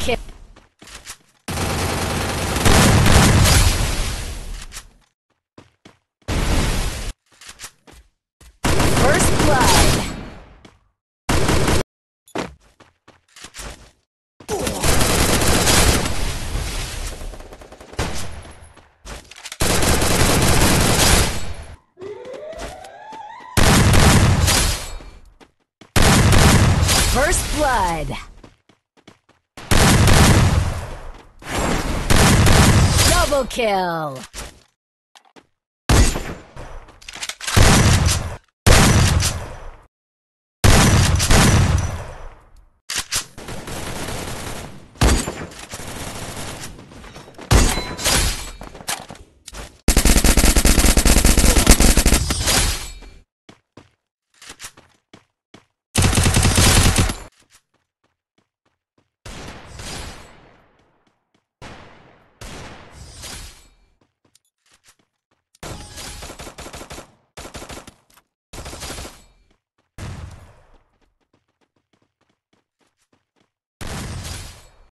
kill. First blood. Double kill.